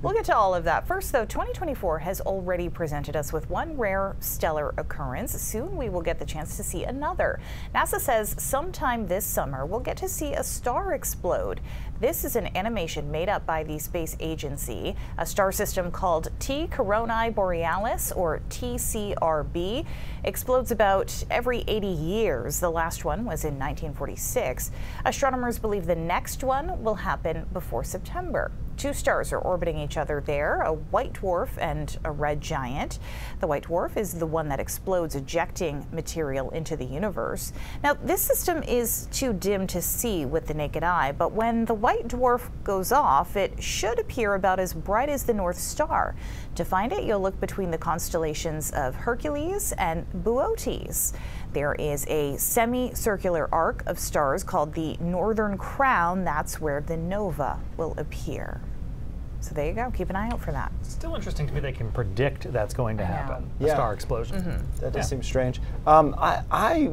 We'll get to all of that. First, though, 2024 has already presented us with one rare stellar occurrence. Soon we will get the chance to see another. NASA says sometime this summer we'll get to see a star explode. This is an animation made up by the space agency. A star system called T Coronae Borealis, or TCRB, explodes about every 80 years. The last one was in 1946. Astronomers believe the next one will happen before September. Two stars are orbiting each other there, a white dwarf and a red giant. The white dwarf is the one that explodes, ejecting material into the universe. Now, this system is too dim to see with the naked eye, but when the white dwarf goes off, it should appear about as bright as the North Star. To find it, you'll look between the constellations of Hercules and Boötes. There is a semicircular arc of stars called the Northern Crown. That's where the nova will appear. So there you go. Keep an eye out for that. Still interesting to me they can predict that's going to happen. A Yeah. star explosion. That does Yeah. seem strange. Um, I, I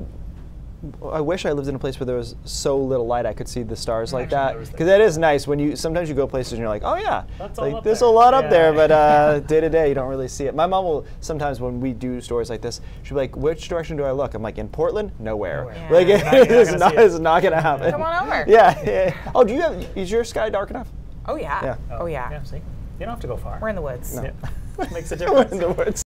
I wish I lived in a place where there was so little light I could see the stars like actually that. Because that is nice when you sometimes you go places and you're like, oh yeah, That's like there's there." a lot up there, but uh, day to day you don't really see it. My mom will sometimes when we do stories like this, she'll be like, which direction do I look? I'm like, in Portland, nowhere. Nowhere. Like Yeah. it You're not- you're not not, gonna see it. it's not gonna happen. Come on over. Yeah, yeah. Oh, do you have? Is your sky dark enough? Oh, yeah. Yeah. Oh, yeah. Yeah, see? You don't have to go far. We're in the woods. Yeah. Makes a We're difference. in the woods.